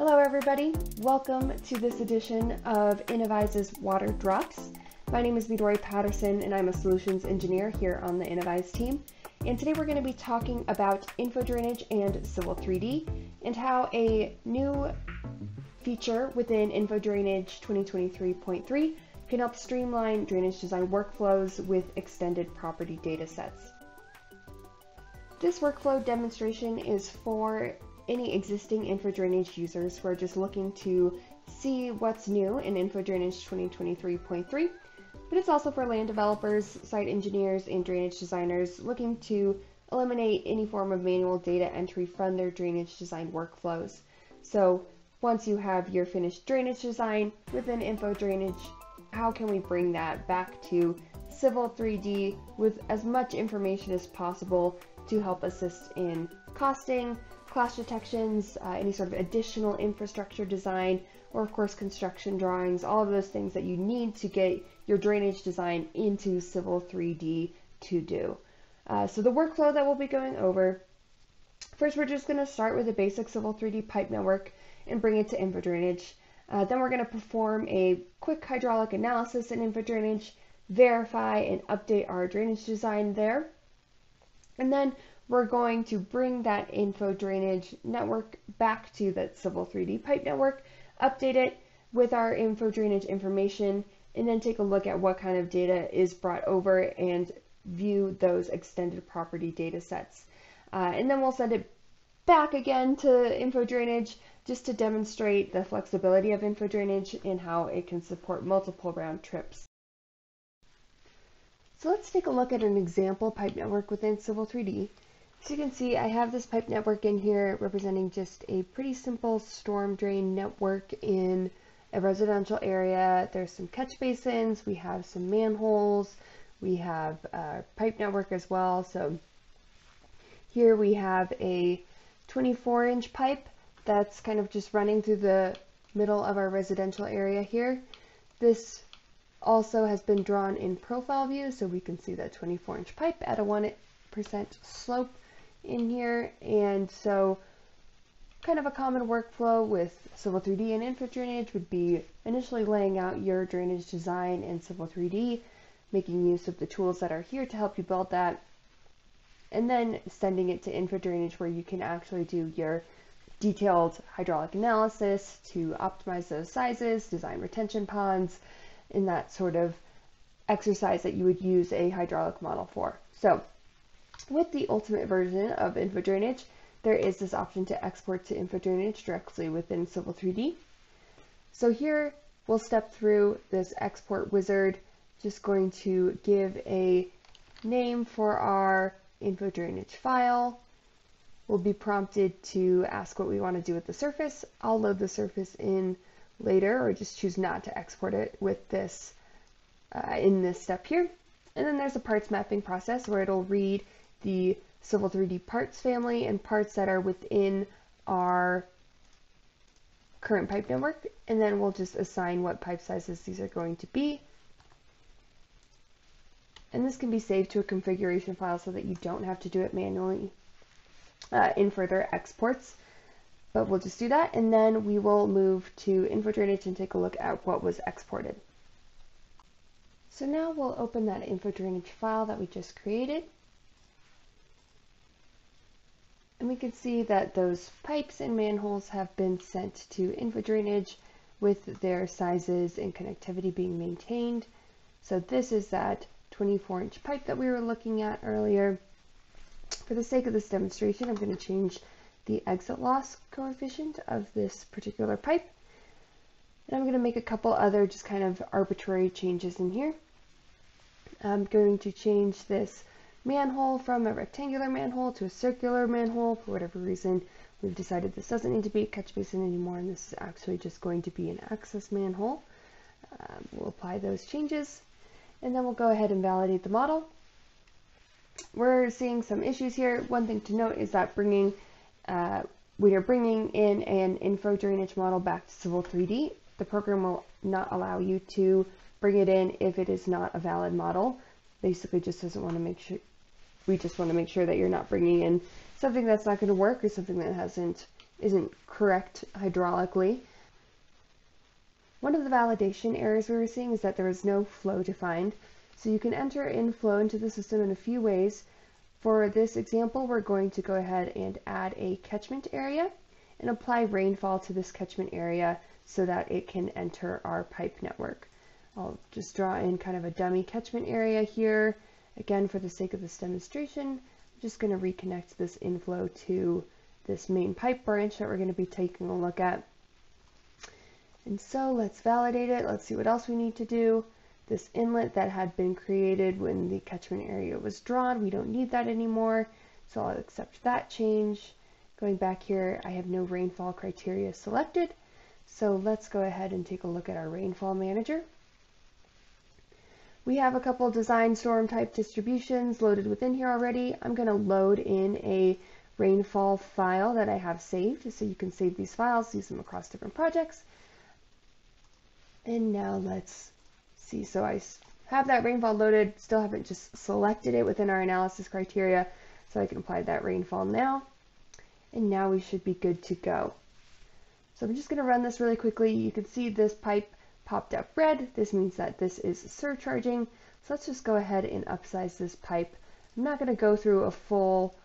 Hello everybody, welcome to this edition of Innovyze's Water Drops. My name is Midori Patterson and I'm a solutions engineer here on the Innovize team. And today we're going to be talking about info drainage and Civil 3D and how a new feature within Info Drainage 2023.3 can help streamline drainage design workflows with extended property data sets. This workflow demonstration is for any existing info drainage users who are just looking to see what's new in info drainage 2023.3, but it's also for land developers, site engineers, and drainage designers looking to eliminate any form of manual data entry from their drainage design workflows. So once you have your finished drainage design within info drainage, how can we bring that back to Civil 3D with as much information as possible to help assist in costing, clash detections, uh, any sort of additional infrastructure design, or of course construction drawings, all of those things that you need to get your drainage design into Civil 3D to do. Uh, so the workflow that we'll be going over, first we're just going to start with a basic Civil 3D pipe network and bring it to info drainage. Uh, then we're going to perform a quick hydraulic analysis in info drainage, verify and update our drainage design there. And then we're going to bring that info drainage network back to that Civil 3D pipe network, update it with our info drainage information, and then take a look at what kind of data is brought over and view those extended property data sets. Uh, and then we'll send it back again to info drainage just to demonstrate the flexibility of info drainage and how it can support multiple round trips. So let's take a look at an example pipe network within Civil 3D. As you can see, I have this pipe network in here representing just a pretty simple storm drain network in a residential area. There's some catch basins, we have some manholes, we have a pipe network as well. So here we have a 24 inch pipe that's kind of just running through the middle of our residential area here. This also has been drawn in profile view so we can see that 24 inch pipe at a 1% slope in here. And so kind of a common workflow with Civil 3D and Info Drainage would be initially laying out your drainage design in Civil 3D, making use of the tools that are here to help you build that, and then sending it to Info Drainage where you can actually do your detailed hydraulic analysis to optimize those sizes, design retention ponds, and that sort of exercise that you would use a hydraulic model for. So with the ultimate version of InfoDrainage, there is this option to export to InfoDrainage directly within Civil 3D. So here we'll step through this export wizard, just going to give a name for our InfoDrainage file. We'll be prompted to ask what we want to do with the surface. I'll load the surface in later or just choose not to export it with this uh, in this step here. And then there's a parts mapping process where it'll read the Civil 3D parts family and parts that are within our current pipe network. And then we'll just assign what pipe sizes these are going to be. And this can be saved to a configuration file so that you don't have to do it manually uh, in further exports. But we'll just do that and then we will move to info drainage and take a look at what was exported. So now we'll open that info drainage file that we just created. And we can see that those pipes and manholes have been sent to info drainage with their sizes and connectivity being maintained. So this is that 24 inch pipe that we were looking at earlier. For the sake of this demonstration, I'm going to change the exit loss coefficient of this particular pipe. And I'm going to make a couple other just kind of arbitrary changes in here. I'm going to change this manhole from a rectangular manhole to a circular manhole. For whatever reason, we've decided this doesn't need to be a catch basin anymore, and this is actually just going to be an access manhole. Um, we'll apply those changes, and then we'll go ahead and validate the model. We're seeing some issues here. One thing to note is that bringing uh, when you're bringing in an info drainage model back to Civil 3D, the program will not allow you to bring it in if it is not a valid model. Basically just doesn't want to make sure, we just want to make sure that you're not bringing in something that's not going to work or something that hasn't isn't correct hydraulically. One of the validation errors we were seeing is that there is no flow defined. So you can enter in flow into the system in a few ways. For this example, we're going to go ahead and add a catchment area and apply rainfall to this catchment area so that it can enter our pipe network. I'll just draw in kind of a dummy catchment area here. Again, for the sake of this demonstration, I'm just going to reconnect this inflow to this main pipe branch that we're going to be taking a look at. And so let's validate it. Let's see what else we need to do. This inlet that had been created when the catchment area was drawn, we don't need that anymore. So I'll accept that change. Going back here, I have no rainfall criteria selected. So let's go ahead and take a look at our rainfall manager. We have a couple design storm type distributions loaded within here already. I'm going to load in a rainfall file that I have saved. So you can save these files, use them across different projects. And now let's see. So I have that rainfall loaded, still haven't just selected it within our analysis criteria. So I can apply that rainfall now. And now we should be good to go. So I'm just going to run this really quickly. You can see this pipe popped up red. This means that this is surcharging. So let's just go ahead and upsize this pipe. I'm not going to go through a full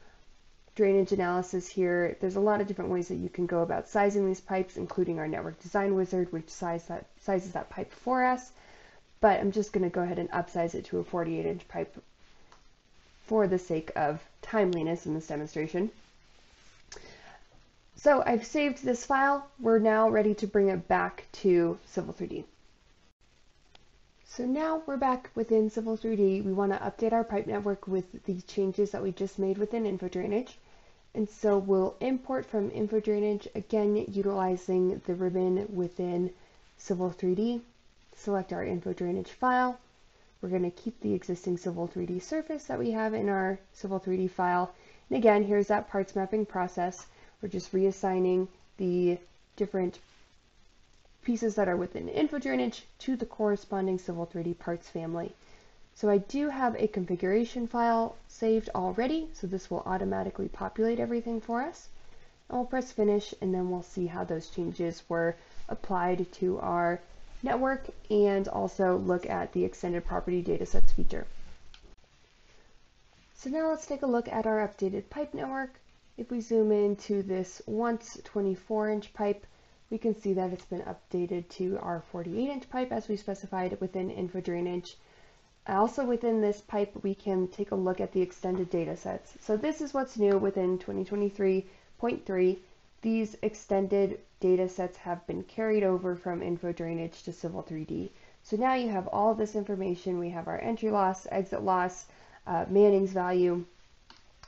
drainage analysis here. There's a lot of different ways that you can go about sizing these pipes, including our network design wizard, which size that, sizes that pipe for us. But I'm just going to go ahead and upsize it to a 48 inch pipe for the sake of timeliness in this demonstration. So I've saved this file. We're now ready to bring it back to Civil 3D. So now we're back within Civil 3D. We want to update our pipe network with the changes that we just made within InfoDrainage. And so we'll import from InfoDrainage, again utilizing the ribbon within Civil 3D. Select our InfoDrainage file. We're going to keep the existing Civil 3D surface that we have in our Civil 3D file. And again, here's that parts mapping process. We're just reassigning the different pieces that are within InfoDrainage to the corresponding Civil 3D parts family. So I do have a configuration file saved already, so this will automatically populate everything for us. And we'll press finish and then we'll see how those changes were applied to our network and also look at the extended property datasets feature. So now let's take a look at our updated pipe network. If we zoom into this once 24 inch pipe, we can see that it's been updated to our 48 inch pipe as we specified within InfoDrainage. Also within this pipe, we can take a look at the extended data sets. So this is what's new within 2023.3. These extended data sets have been carried over from InfoDrainage to Civil 3D. So now you have all this information. We have our entry loss, exit loss, uh, Manning's value,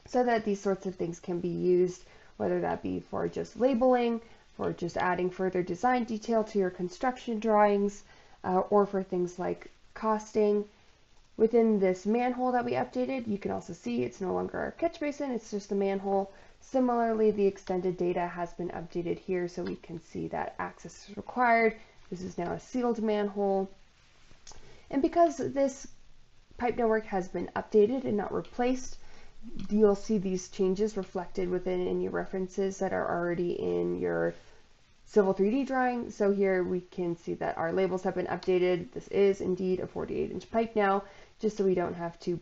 so that these sorts of things can be used, whether that be for just labeling, for just adding further design detail to your construction drawings, uh, or for things like costing, Within this manhole that we updated, you can also see it's no longer our catch basin, it's just a manhole. Similarly, the extended data has been updated here so we can see that access is required. This is now a sealed manhole. And because this pipe network has been updated and not replaced, you'll see these changes reflected within any references that are already in your Civil 3D drawing. So here we can see that our labels have been updated. This is indeed a 48 inch pipe now just so we don't have to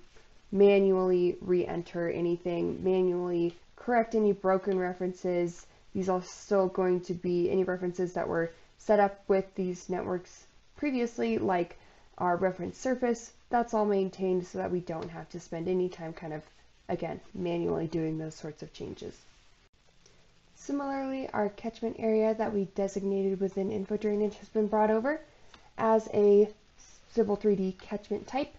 manually re-enter anything, manually correct any broken references. These are still going to be any references that were set up with these networks previously, like our reference surface. That's all maintained so that we don't have to spend any time kind of, again, manually doing those sorts of changes. Similarly, our catchment area that we designated within InfoDrainage has been brought over as a Civil 3D catchment type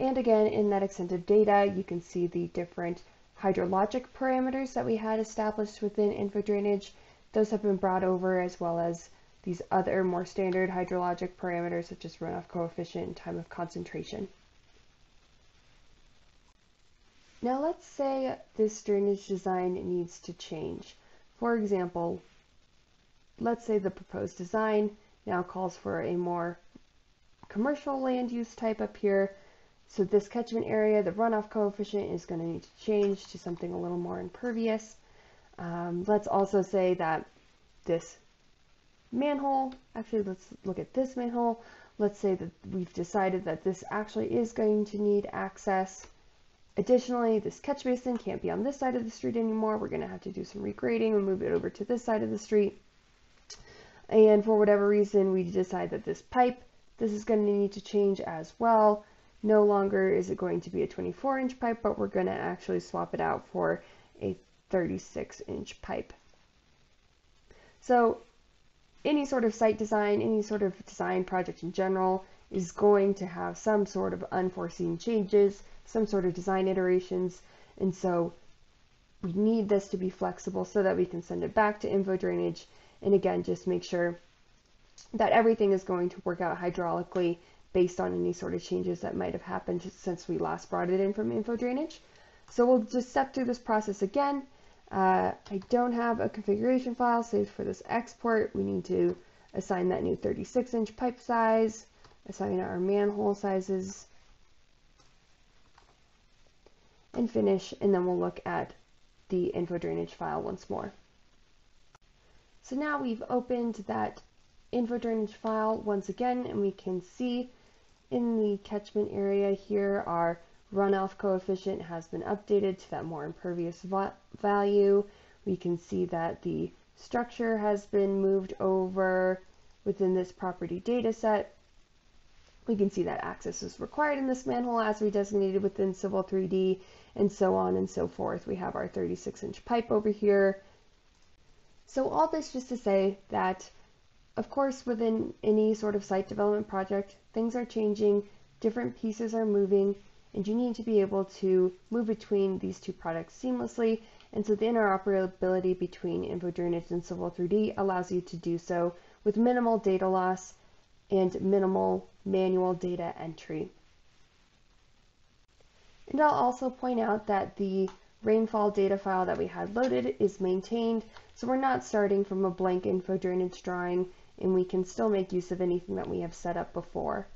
and again, in that extended data, you can see the different hydrologic parameters that we had established within InfoDrainage. Those have been brought over as well as these other more standard hydrologic parameters such as runoff coefficient and time of concentration. Now let's say this drainage design needs to change. For example, let's say the proposed design now calls for a more commercial land use type up here so this catchment area, the runoff coefficient is going to need to change to something a little more impervious. Um, let's also say that this manhole, actually let's look at this manhole. Let's say that we've decided that this actually is going to need access. Additionally, this catch basin can't be on this side of the street anymore. We're going to have to do some regrading and move it over to this side of the street. And for whatever reason, we decide that this pipe, this is going to need to change as well. No longer is it going to be a 24 inch pipe, but we're going to actually swap it out for a 36 inch pipe. So any sort of site design, any sort of design project in general is going to have some sort of unforeseen changes, some sort of design iterations, and so we need this to be flexible so that we can send it back to info drainage and again just make sure that everything is going to work out hydraulically based on any sort of changes that might have happened since we last brought it in from info drainage. So we'll just step through this process again uh, I don't have a configuration file saved for this export. We need to assign that new 36 inch pipe size, assign our manhole sizes, and finish, and then we'll look at the info drainage file once more. So now we've opened that info drainage file once again, and we can see in the catchment area here our runoff coefficient has been updated to that more impervious value. We can see that the structure has been moved over within this property data set. We can see that access is required in this manhole as we designated within Civil 3D and so on and so forth. We have our 36 inch pipe over here. So all this just to say that of course within any sort of site development project, things are changing, different pieces are moving, and you need to be able to move between these two products seamlessly. And so the interoperability between InfoDrainage and Civil 3D allows you to do so with minimal data loss and minimal manual data entry. And I'll also point out that the rainfall data file that we had loaded is maintained, so we're not starting from a blank info drainage drawing, and we can still make use of anything that we have set up before.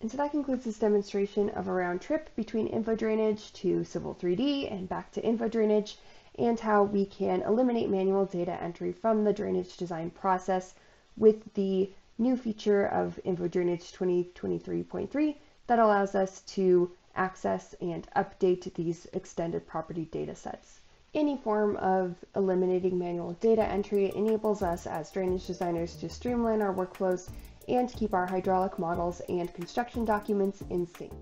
And so that concludes this demonstration of a round trip between InfoDrainage to Civil 3D and back to InfoDrainage and how we can eliminate manual data entry from the drainage design process with the new feature of InfoDrainage 2023.3 that allows us to access and update these extended property data sets. Any form of eliminating manual data entry enables us as drainage designers to streamline our workflows and keep our hydraulic models and construction documents in sync.